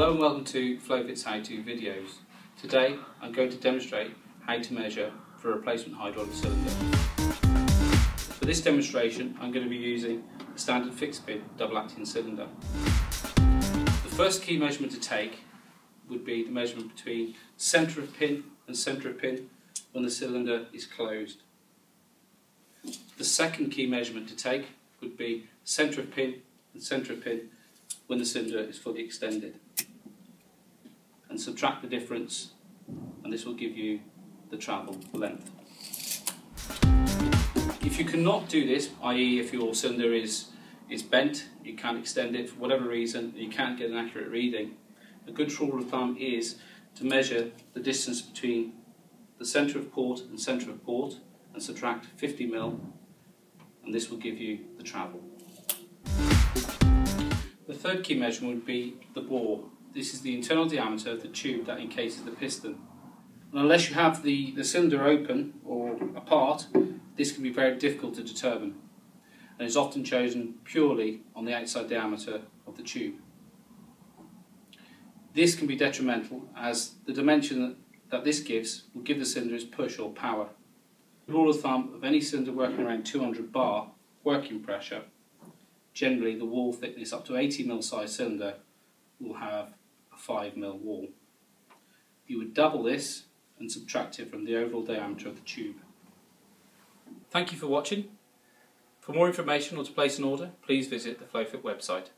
and welcome to FlowFit's How To videos. Today I'm going to demonstrate how to measure for a replacement hydraulic cylinder. For this demonstration I'm going to be using a standard fixed pin double acting cylinder. The first key measurement to take would be the measurement between centre of pin and centre of pin when the cylinder is closed. The second key measurement to take would be centre of pin and centre of pin when the cylinder is fully extended. And subtract the difference and this will give you the travel length. If you cannot do this, i.e. if your cylinder is, is bent, you can't extend it for whatever reason, you can't get an accurate reading, a good rule of thumb is to measure the distance between the centre of port and centre of port and subtract 50 mil and this will give you the travel. The third key measurement would be the bore. This is the internal diameter of the tube that encases the piston. And unless you have the, the cylinder open or apart, this can be very difficult to determine and is often chosen purely on the outside diameter of the tube. This can be detrimental as the dimension that, this gives will give the cylinder its push or power. The rule of thumb of any cylinder working around 200 bar working pressure, generally the wall thickness up to 80 mm size cylinder will have 5 mm wall. You would double this and subtract it from the overall diameter of the tube. Thank you for watching. For more information or to place an order, please visit the FlowFit website.